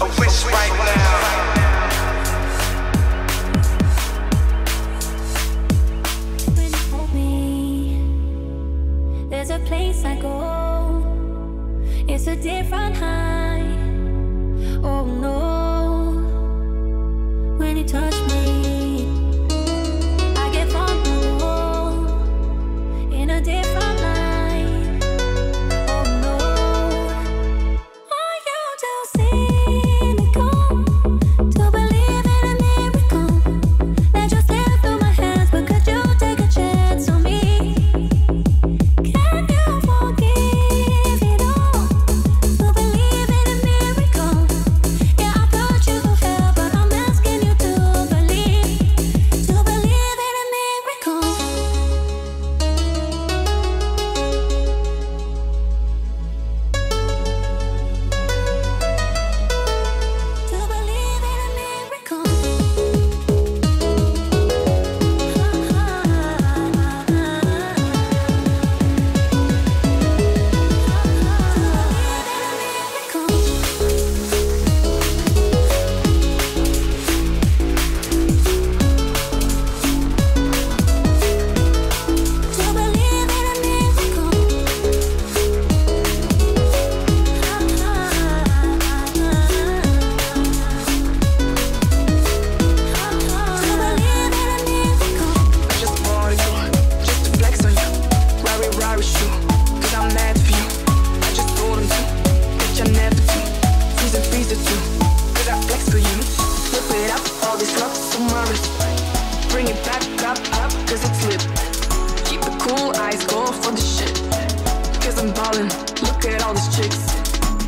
a wish right now. There's a place I go ballin'. Look at all these chicks.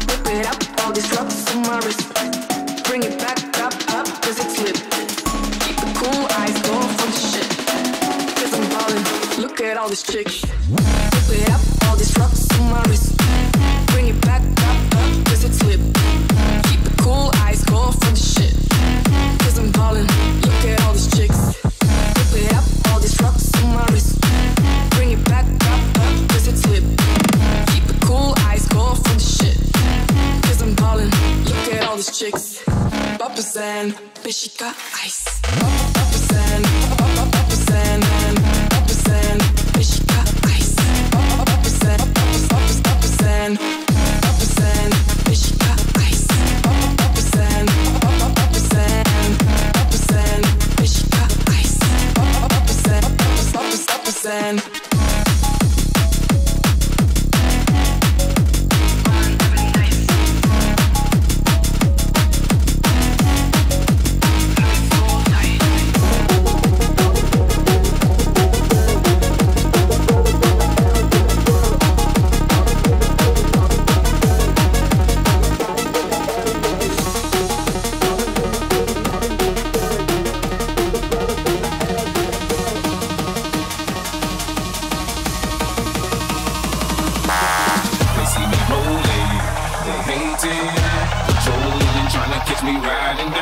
Whip it up, all these rocks on my wrist. Bring it back up, up, cause it's lit. Keep it cool, eyes going for the shit. Cause I'm ballin'. Look at all these chicks. In the